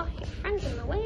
Oh, your friend's in the way.